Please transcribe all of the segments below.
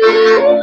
Oh,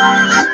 Música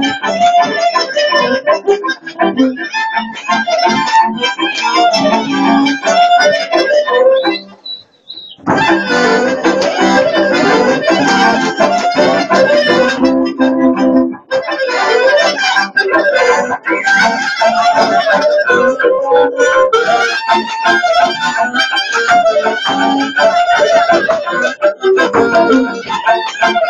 Thank you.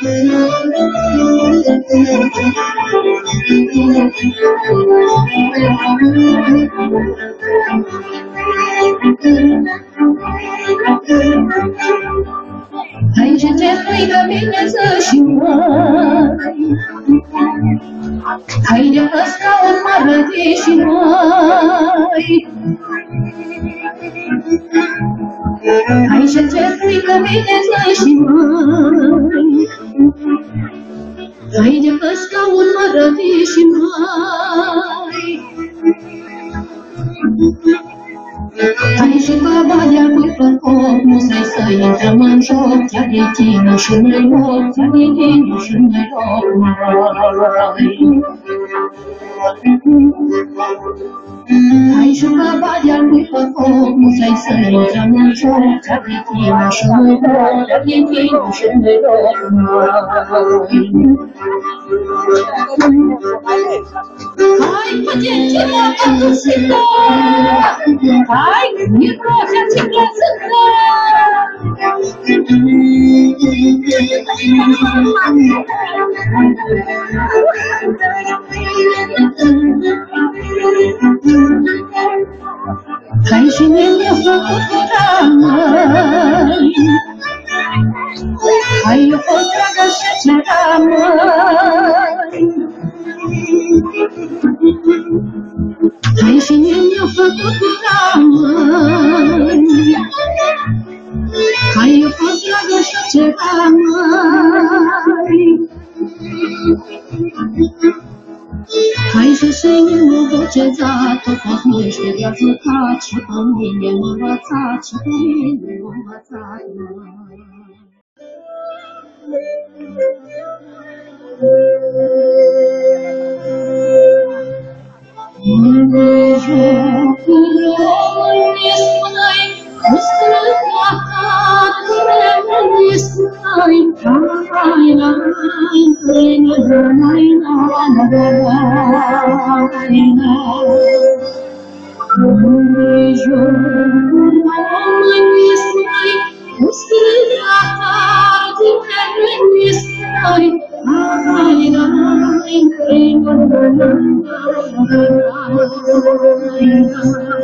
Ai ce te pui că bine să și mai Hai de pe scaun mă și mai Hai ce te pui că bine să și mai Cai de pe scaun mă și mai. Cai și pe badea cu pe cop, nu stai să intrăm în joc, chiar e tine și mai loc, chiar e tine și mai loc. Hai și babalia cu făcut, nu sai să intrăm în joc, chiar e tine și mai loc, ai e tine și mai loc. 开心的风大门，还有我这个世界大门，开心的风大门。他们还是心如不觉杂，头发黑，水漂子卡，翅膀硬，眉毛扎，翅膀硬，眉毛扎。你若不努力，不努力，不努力，不。Um beijo, um homem os criados querem me sair. Ai, ai, ai, ai, ai, ai, ai, ai, ai, ai,